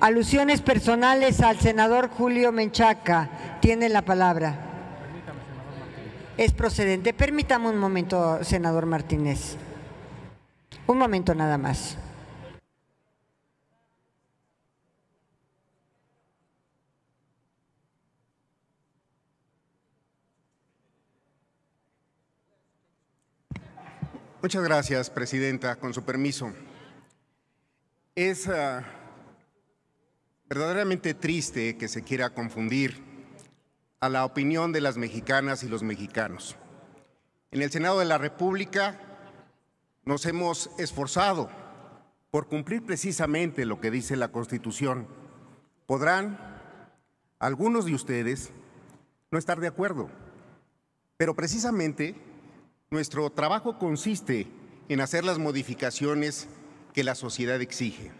Alusiones personales al senador Julio Menchaca. Tiene la palabra. Es procedente. Permítame un momento, senador Martínez. Un momento nada más. Muchas gracias, Presidenta. Con su permiso. Es uh, verdaderamente triste que se quiera confundir a la opinión de las mexicanas y los mexicanos. En el Senado de la República nos hemos esforzado por cumplir precisamente lo que dice la Constitución. Podrán algunos de ustedes no estar de acuerdo, pero precisamente nuestro trabajo consiste en hacer las modificaciones que la sociedad exige.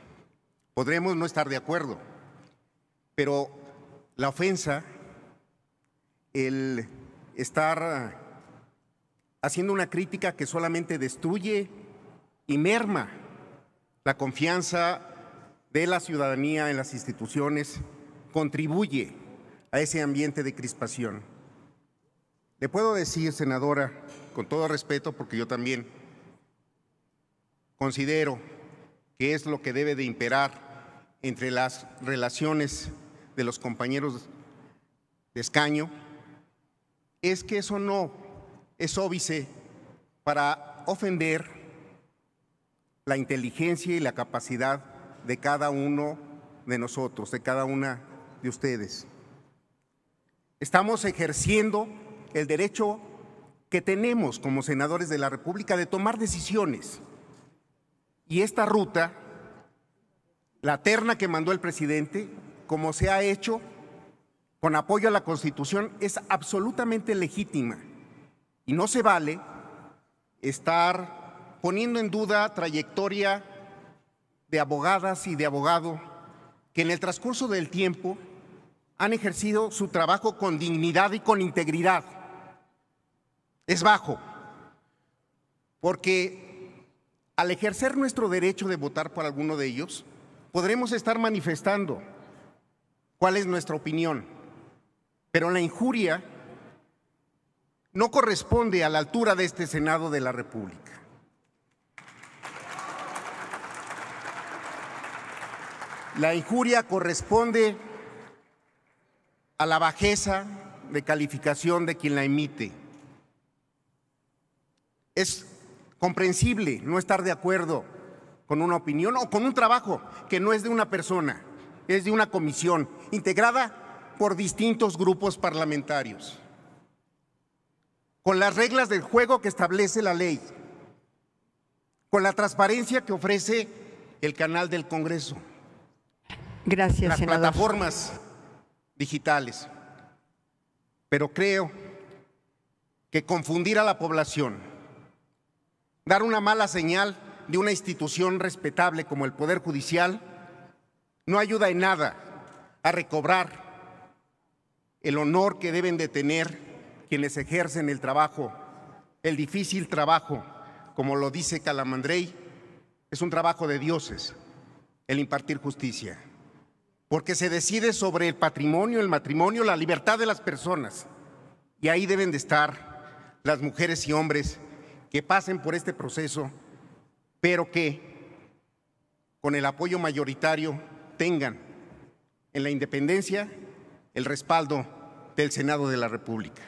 Podremos no estar de acuerdo, pero la ofensa, el estar haciendo una crítica que solamente destruye y merma la confianza de la ciudadanía en las instituciones, contribuye a ese ambiente de crispación. Le puedo decir, senadora, con todo respeto, porque yo también considero que es lo que debe de imperar entre las relaciones de los compañeros de escaño, es que eso no es óbice para ofender la inteligencia y la capacidad de cada uno de nosotros, de cada una de ustedes. Estamos ejerciendo el derecho que tenemos como senadores de la República de tomar decisiones. Y esta ruta, la terna que mandó el presidente, como se ha hecho con apoyo a la Constitución, es absolutamente legítima. Y no se vale estar poniendo en duda trayectoria de abogadas y de abogado que en el transcurso del tiempo han ejercido su trabajo con dignidad y con integridad es bajo, porque al ejercer nuestro derecho de votar por alguno de ellos, podremos estar manifestando cuál es nuestra opinión, pero la injuria no corresponde a la altura de este Senado de la República. La injuria corresponde a la bajeza de calificación de quien la emite. Es comprensible no estar de acuerdo con una opinión o con un trabajo que no es de una persona, es de una comisión integrada por distintos grupos parlamentarios, con las reglas del juego que establece la ley, con la transparencia que ofrece el canal del Congreso. Gracias, las plataformas digitales. Pero creo que confundir a la población dar una mala señal de una institución respetable como el Poder Judicial no ayuda en nada a recobrar el honor que deben de tener quienes ejercen el trabajo, el difícil trabajo, como lo dice Calamandrei, es un trabajo de dioses, el impartir justicia, porque se decide sobre el patrimonio, el matrimonio, la libertad de las personas, y ahí deben de estar las mujeres y hombres que pasen por este proceso, pero que con el apoyo mayoritario tengan en la independencia el respaldo del Senado de la República.